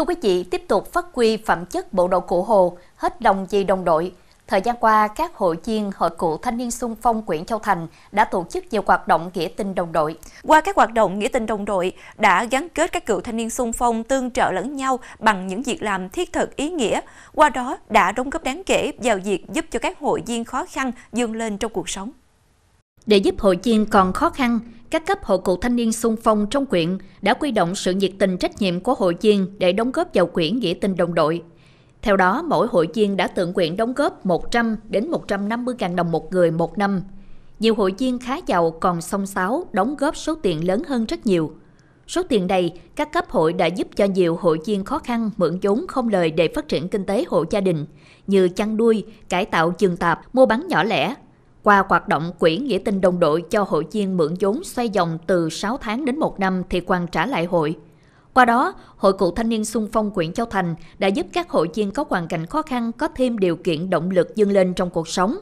Thưa quý vị, tiếp tục phát huy phẩm chất bộ đội cụ Hồ, hết lòng vì đồng đội. Thời gian qua, các hội viên Hội cựu Thanh niên xung phong quyện Châu Thành đã tổ chức nhiều hoạt động nghĩa tình đồng đội. Qua các hoạt động nghĩa tình đồng đội đã gắn kết các cựu thanh niên xung phong tương trợ lẫn nhau bằng những việc làm thiết thực ý nghĩa. Qua đó đã đóng góp đáng kể vào việc giúp cho các hội viên khó khăn vươn lên trong cuộc sống. Để giúp hội viên còn khó khăn, các cấp hội cựu thanh niên xung phong trong quyện đã quy động sự nhiệt tình trách nhiệm của hội viên để đóng góp vào quyển nghĩa tình đồng đội. Theo đó, mỗi hội viên đã tự nguyện đóng góp 100 đến 150 ngàn đồng một người một năm. Nhiều hội viên khá giàu còn song sáo đóng góp số tiền lớn hơn rất nhiều. Số tiền này, các cấp hội đã giúp cho nhiều hội viên khó khăn mượn vốn không lời để phát triển kinh tế hộ gia đình, như chăn nuôi, cải tạo trường tạp, mua bán nhỏ lẻ, qua hoạt động quỹ nghĩa tình đồng đội cho hội viên mượn vốn xoay vòng từ 6 tháng đến 1 năm thì hoàn trả lại hội. Qua đó, Hội cựu thanh niên xung phong quyện Châu Thành đã giúp các hội viên có hoàn cảnh khó khăn có thêm điều kiện động lực dâng lên trong cuộc sống.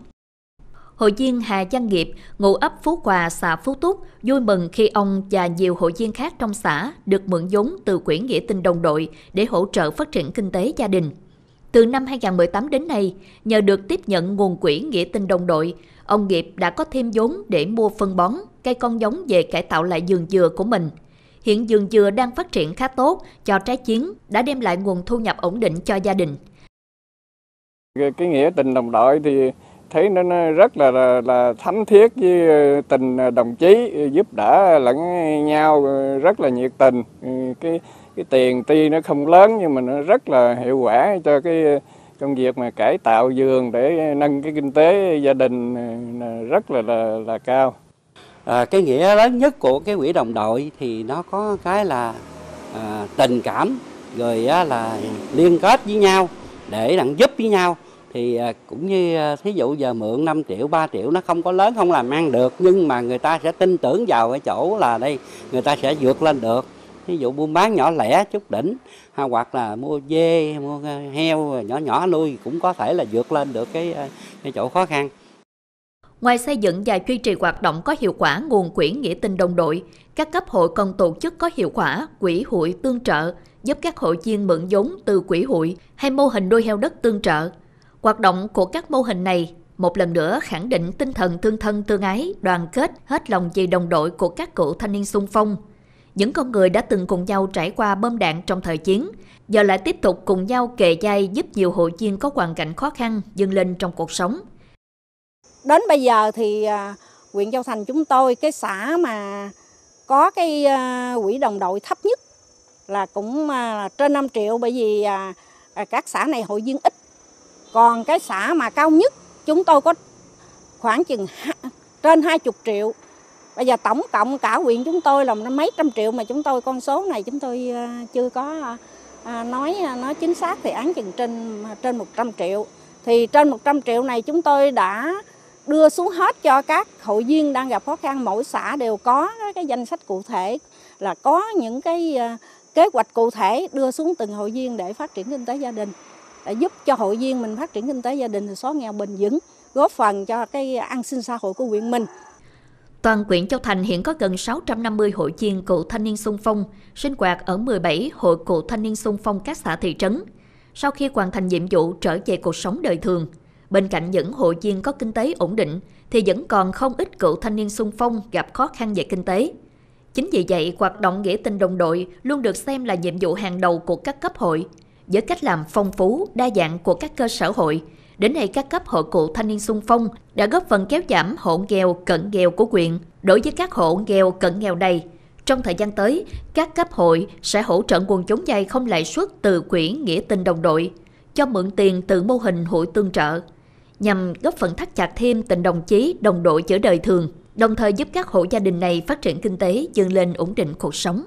Hội viên Hà Văn Nghiệp, ngụ ấp Phú Hòa, xã Phú Túc, vui mừng khi ông và nhiều hội viên khác trong xã được mượn vốn từ Quỹ Nghĩa tình đồng đội để hỗ trợ phát triển kinh tế gia đình. Từ năm 2018 đến nay, nhờ được tiếp nhận nguồn quỹ Nghĩa tình đồng đội, ông Nghiệp đã có thêm vốn để mua phân bón, cây con giống về cải tạo lại vườn dừa của mình. Hiện vườn dừa đang phát triển khá tốt, cho trái chiến đã đem lại nguồn thu nhập ổn định cho gia đình. Cái nghĩa tình đồng đội thì thấy nó rất là là, là thánh thiết với ờ, tình ờ, đồng chí ờ, giúp đỡ lẫn nhau rất là nhiệt tình ừ, cái cái tiền tuy nó không lớn nhưng mà nó rất là hiệu quả cho cái công việc mà cải tạo vườn để nâng cái kinh tế gia đình rất là là, là cao. À, cái nghĩa lớn nhất của cái quỹ đồng đội thì nó có cái là à, tình cảm rồi á, là liên kết với nhau để đặng giúp với nhau thì à, cũng như à, thí dụ giờ mượn 5 triệu 3 triệu nó không có lớn không làm ăn được nhưng mà người ta sẽ tin tưởng vào cái chỗ là đây người ta sẽ vượt lên được ví dụ buôn bán nhỏ lẻ chút đỉnh hoặc là mua dê mua à, heo nhỏ nhỏ nuôi cũng có thể là vượt lên được cái cái chỗ khó khăn Ngoài xây dựng và duy trì hoạt động có hiệu quả nguồn quỹ nghĩa tình đồng đội, các cấp hội còn tổ chức có hiệu quả quỹ hội tương trợ, giúp các hội viên mượn vốn từ quỹ hội hay mô hình nuôi heo đất tương trợ. Hoạt động của các mô hình này một lần nữa khẳng định tinh thần tương thân tương ái, đoàn kết, hết lòng vì đồng đội của các cựu thanh niên xung phong. Những con người đã từng cùng nhau trải qua bom đạn trong thời chiến, giờ lại tiếp tục cùng nhau kề vai giúp nhiều hội viên có hoàn cảnh khó khăn dâng lên trong cuộc sống. Đến bây giờ thì à, huyện Châu Thành chúng tôi cái xã mà có cái à, quỹ đồng đội thấp nhất là cũng à, trên 5 triệu bởi vì các xã này hội viên ít. Còn cái xã mà cao nhất, chúng tôi có khoảng chừng trên 20 triệu. Bây giờ tổng cộng cả huyện chúng tôi là mấy trăm triệu mà chúng tôi, con số này chúng tôi ờ, chưa có ờ, nói ờ, nói chính xác thì án chừng trên trên 100 triệu. Thì trên 100 triệu này chúng tôi đã đưa xuống hết cho các hội viên đang gặp khó khăn mỗi xã đều có cái danh sách cụ thể, là có những cái kế hoạch cụ thể đưa xuống từng hội viên để phát triển kinh tế gia đình giúp cho hội viên mình phát triển kinh tế gia đình xóa nghèo bền vững góp phần cho cái an sinh xã hội của huyện mình Toàn quyện Châu Thành hiện có gần 650 hội viên cựu thanh niên sung phong, sinh hoạt ở 17 hội cựu thanh niên sung phong các xã thị trấn. Sau khi hoàn thành nhiệm vụ trở về cuộc sống đời thường, Bên cạnh những hội viên có kinh tế ổn định, thì vẫn còn không ít cựu thanh niên sung phong gặp khó khăn về kinh tế. Chính vì vậy, hoạt động nghĩa tình đồng đội luôn được xem là nhiệm vụ hàng đầu của các cấp hội. Với cách làm phong phú, đa dạng của các cơ sở hội, đến nay các cấp hội cựu thanh niên sung phong đã góp phần kéo giảm hộ nghèo, cận nghèo của quyện. Đối với các hộ nghèo, cận nghèo này, trong thời gian tới, các cấp hội sẽ hỗ trợ nguồn vốn vay không lãi suất từ quỹ nghĩa tình đồng đội, cho mượn tiền từ mô hình hội tương trợ nhằm góp phần thắt chặt thêm tình đồng chí, đồng đội giữa đời thường, đồng thời giúp các hộ gia đình này phát triển kinh tế, dâng lên ổn định cuộc sống.